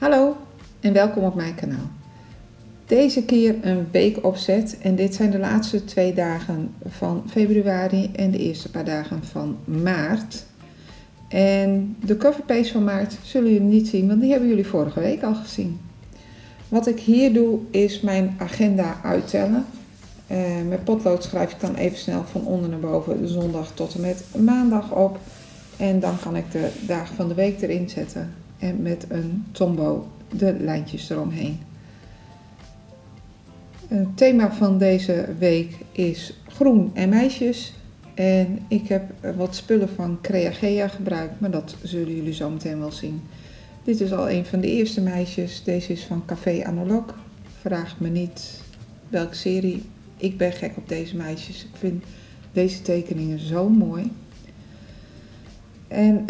Hallo en welkom op mijn kanaal. Deze keer een weekopzet en dit zijn de laatste twee dagen van februari en de eerste paar dagen van maart. En de coverpage van maart zullen jullie niet zien, want die hebben jullie vorige week al gezien. Wat ik hier doe is mijn agenda uittellen. Uh, met potlood schrijf ik dan even snel van onder naar boven de zondag tot en met maandag op. En dan kan ik de dagen van de week erin zetten en met een tombo de lijntjes eromheen. Het thema van deze week is groen en meisjes. En ik heb wat spullen van Creagea gebruikt, maar dat zullen jullie zo meteen wel zien. Dit is al een van de eerste meisjes. Deze is van Café Analog. Vraag me niet welke serie. Ik ben gek op deze meisjes. Ik vind deze tekeningen zo mooi. En uh,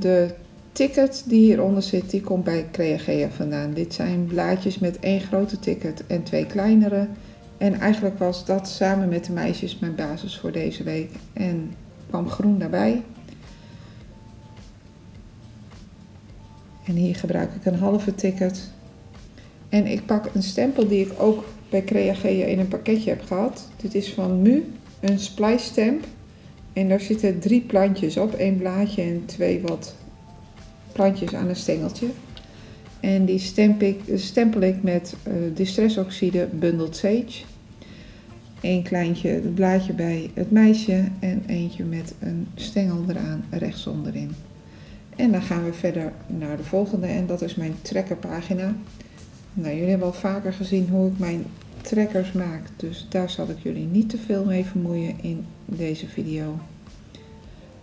de ticket die hieronder zit, die komt bij Creagea vandaan. Dit zijn blaadjes met één grote ticket en twee kleinere. En eigenlijk was dat samen met de meisjes mijn basis voor deze week. En kwam groen daarbij. En hier gebruik ik een halve ticket. En ik pak een stempel die ik ook bij Creagea in een pakketje heb gehad. Dit is van Mu, een splice stamp. En daar zitten drie plantjes op, één blaadje en twee wat plantjes aan een stengeltje. En die stempel ik, stempel ik met uh, distressoxide bundled sage. Eén kleintje het blaadje bij het meisje en eentje met een stengel eraan rechts onderin. En dan gaan we verder naar de volgende en dat is mijn trekkerpagina. Nou, jullie hebben al vaker gezien hoe ik mijn trekkers maak, dus daar zal ik jullie niet te veel mee vermoeien in deze video.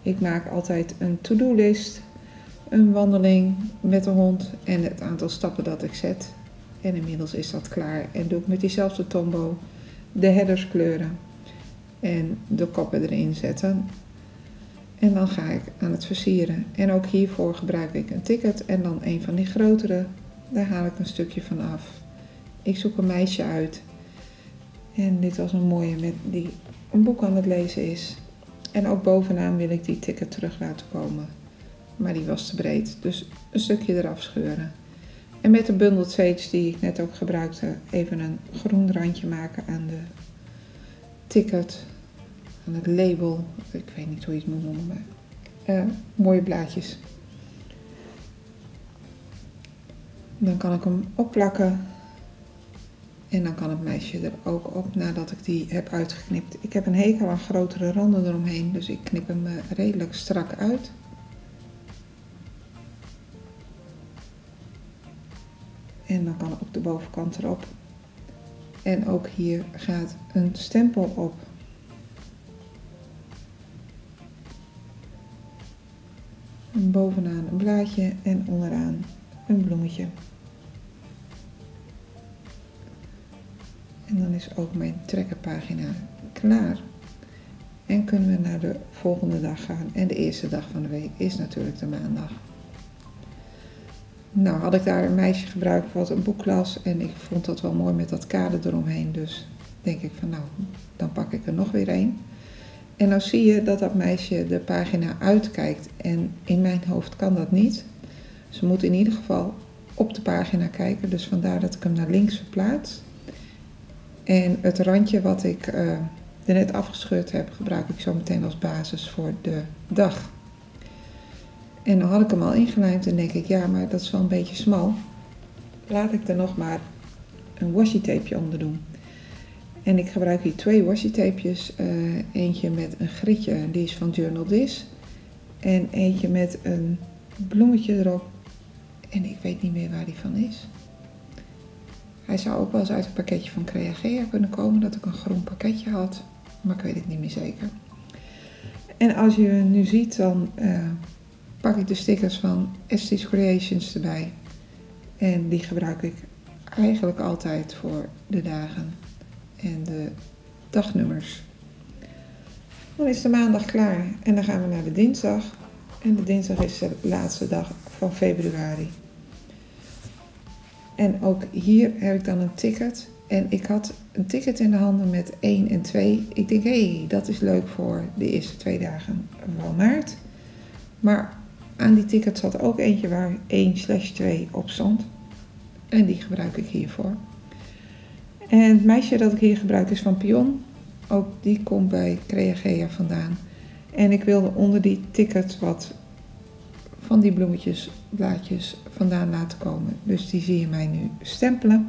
Ik maak altijd een to-do list een wandeling met de hond en het aantal stappen dat ik zet. En inmiddels is dat klaar. En doe ik met diezelfde tombo de headers kleuren en de koppen erin zetten. En dan ga ik aan het versieren. En ook hiervoor gebruik ik een ticket en dan een van die grotere. Daar haal ik een stukje van af. Ik zoek een meisje uit. En dit was een mooie met die een boek aan het lezen is. En ook bovenaan wil ik die ticket terug laten komen maar die was te breed. Dus een stukje eraf scheuren. En met de bundled sage die ik net ook gebruikte, even een groen randje maken aan de ticket, aan het label. Ik weet niet hoe je het moet noemen, maar uh, mooie blaadjes. Dan kan ik hem opplakken. En dan kan het meisje er ook op nadat ik die heb uitgeknipt. Ik heb een hekel aan grotere randen eromheen, dus ik knip hem eh, redelijk strak uit. En dan kan ook de bovenkant erop. En ook hier gaat een stempel op. bovenaan een blaadje en onderaan een bloemetje. En dan is ook mijn trekkerpagina klaar. En kunnen we naar de volgende dag gaan. En de eerste dag van de week is natuurlijk de maandag. Nou had ik daar een meisje gebruikt wat een boek las en ik vond dat wel mooi met dat kader eromheen. Dus denk ik van nou, dan pak ik er nog weer een. En dan zie je dat dat meisje de pagina uitkijkt en in mijn hoofd kan dat niet. Ze moet in ieder geval op de pagina kijken, dus vandaar dat ik hem naar links verplaats. En het randje wat ik uh, er net afgescheurd heb, gebruik ik zo meteen als basis voor de dag. En dan had ik hem al ingelijmd en denk ik, ja, maar dat is wel een beetje smal. Laat ik er nog maar een washi tapeje onder doen. En ik gebruik hier twee washi tapejes. Uh, eentje met een gritje, die is van Journal Dis. En eentje met een bloemetje erop. En ik weet niet meer waar die van is. Hij zou ook wel eens uit een pakketje van Creagea kunnen komen, dat ik een groen pakketje had. Maar ik weet het niet meer zeker. En als je nu ziet, dan uh, pak ik de stickers van Estes Creations erbij. En die gebruik ik eigenlijk altijd voor de dagen en de dagnummers. Dan is de maandag klaar en dan gaan we naar de dinsdag. En de dinsdag is de laatste dag van februari. En ook hier heb ik dan een ticket. En ik had een ticket in de handen met 1 en 2. Ik denk, hé, hey, dat is leuk voor de eerste twee dagen van maart. Maar aan die ticket zat ook eentje waar 1 slash 2 op stond. En die gebruik ik hiervoor. En het meisje dat ik hier gebruik is van Pion. Ook die komt bij Creagea vandaan. En ik wilde onder die ticket wat van die bloemetjes, blaadjes vandaan laten komen. Dus die zie je mij nu stempelen.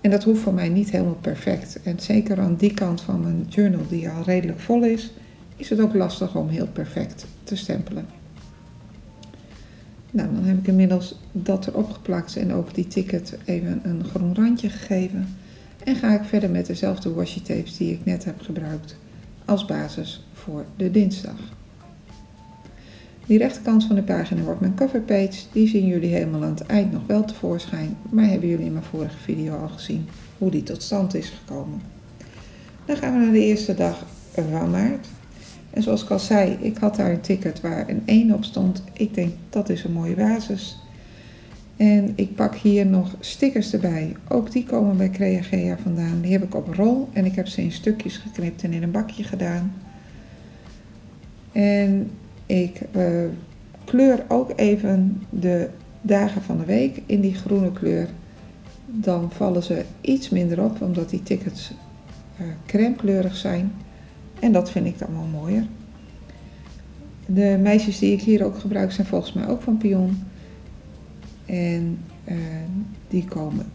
En dat hoeft voor mij niet helemaal perfect. En zeker aan die kant van mijn journal, die al redelijk vol is, is het ook lastig om heel perfect te stempelen. Nou, dan heb ik inmiddels dat erop geplakt en ook die ticket even een groen randje gegeven. En ga ik verder met dezelfde washi tapes die ik net heb gebruikt als basis voor de dinsdag. Die rechterkant van de pagina wordt mijn coverpage. Die zien jullie helemaal aan het eind nog wel tevoorschijn. Maar hebben jullie in mijn vorige video al gezien hoe die tot stand is gekomen. Dan gaan we naar de eerste dag van maart. En zoals ik al zei, ik had daar een ticket waar een 1 op stond. Ik denk dat is een mooie basis. En ik pak hier nog stickers erbij. Ook die komen bij Creagea vandaan. Die heb ik op rol en ik heb ze in stukjes geknipt en in een bakje gedaan. En ik uh, kleur ook even de dagen van de week in die groene kleur. Dan vallen ze iets minder op, omdat die tickets uh, crème kleurig zijn. En dat vind ik dan wel mooier. De meisjes die ik hier ook gebruik zijn volgens mij ook van Pion. En uh, die komen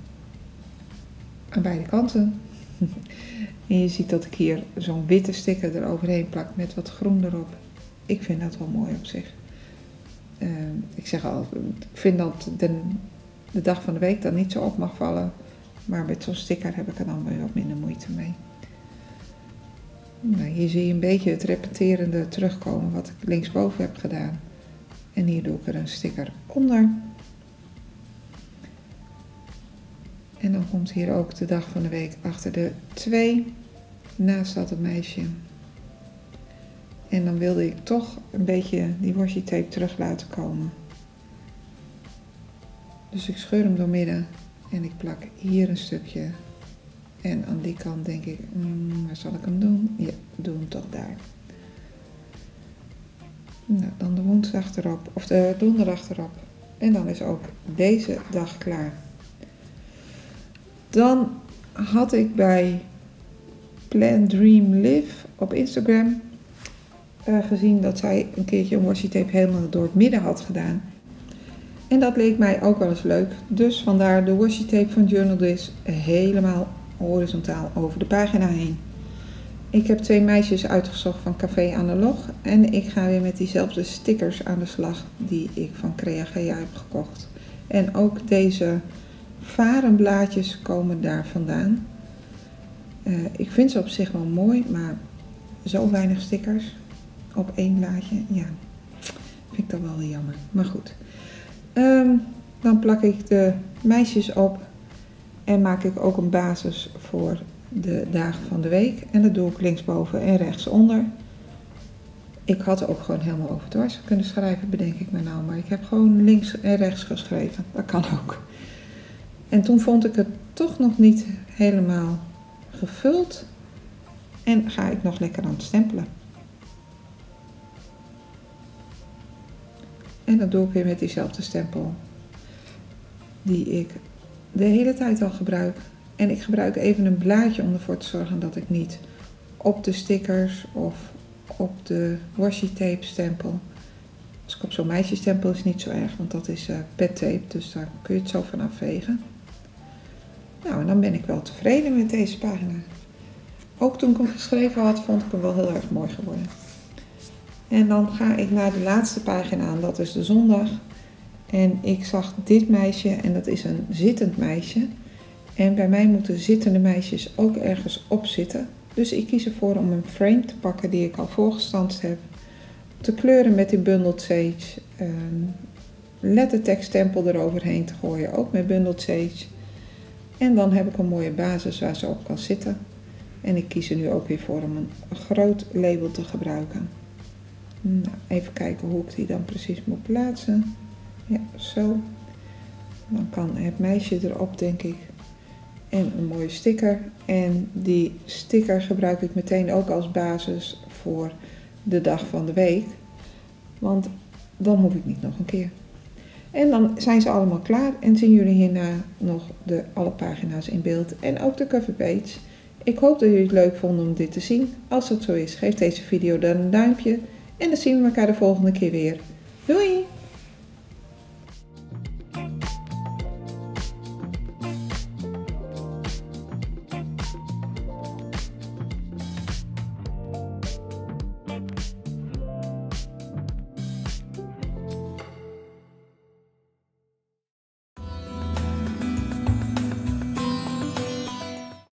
aan beide kanten. en je ziet dat ik hier zo'n witte sticker eroverheen plak met wat groen erop. Ik vind dat wel mooi op zich. Uh, ik zeg al, ik vind dat de, de dag van de week dan niet zo op mag vallen. Maar met zo'n sticker heb ik er dan weer wat minder moeite mee. Nou, hier zie je een beetje het repeterende terugkomen wat ik linksboven heb gedaan. En hier doe ik er een sticker onder. En dan komt hier ook de dag van de week achter de 2. Naast dat het meisje. En dan wilde ik toch een beetje die washi tape terug laten komen. Dus ik scheur hem door midden en ik plak hier een stukje. En aan die kant denk ik, mm, waar zal ik hem doen? Ja, doe hem toch daar. Nou, dan de woensdag erop, of de donderdag erop. En dan is ook deze dag klaar. Dan had ik bij Plan Dream Live op Instagram uh, gezien dat zij een keertje een washi tape helemaal door het midden had gedaan. En dat leek mij ook wel eens leuk. Dus vandaar de washi tape van Journal This helemaal horizontaal over de pagina heen. Ik heb twee meisjes uitgezocht van Café Analog en ik ga weer met diezelfde stickers aan de slag die ik van Creagea heb gekocht. En ook deze varenblaadjes komen daar vandaan. Uh, ik vind ze op zich wel mooi, maar zo weinig stickers op één blaadje, ja, vind ik dat wel jammer. Maar goed. Um, dan plak ik de meisjes op en maak ik ook een basis voor de dagen van de week. En dat doe ik linksboven en rechtsonder. Ik had ook gewoon helemaal overdwars kunnen schrijven, bedenk ik me nou. Maar ik heb gewoon links en rechts geschreven. Dat kan ook. En toen vond ik het toch nog niet helemaal gevuld. En ga ik nog lekker aan het stempelen. En dat doe ik weer met diezelfde stempel. Die ik de hele tijd al gebruik. En ik gebruik even een blaadje om ervoor te zorgen dat ik niet op de stickers of op de washi tape stempel. Als ik op zo'n meisje stempel is niet zo erg, want dat is uh, pet tape, dus daar kun je het zo van afvegen. Nou, en dan ben ik wel tevreden met deze pagina. Ook toen ik hem geschreven had, vond ik hem wel heel erg mooi geworden. En dan ga ik naar de laatste pagina aan, dat is de zondag. En ik zag dit meisje en dat is een zittend meisje. En bij mij moeten zittende meisjes ook ergens op zitten. Dus ik kies ervoor om een frame te pakken die ik al voorgestanst heb. Te kleuren met die bundled sage. Um, lettertekststempel eroverheen te gooien, ook met bundled sage. En dan heb ik een mooie basis waar ze op kan zitten. En ik kies er nu ook weer voor om een groot label te gebruiken. Nou, even kijken hoe ik die dan precies moet plaatsen. Ja, zo. Dan kan het meisje erop, denk ik. En een mooie sticker. En die sticker gebruik ik meteen ook als basis voor de dag van de week. Want dan hoef ik niet nog een keer. En dan zijn ze allemaal klaar en zien jullie hierna nog de, alle pagina's in beeld en ook de coverpage. Ik hoop dat jullie het leuk vonden om dit te zien. Als dat zo is, geef deze video dan een duimpje en dan zien we elkaar de volgende keer weer. Doei!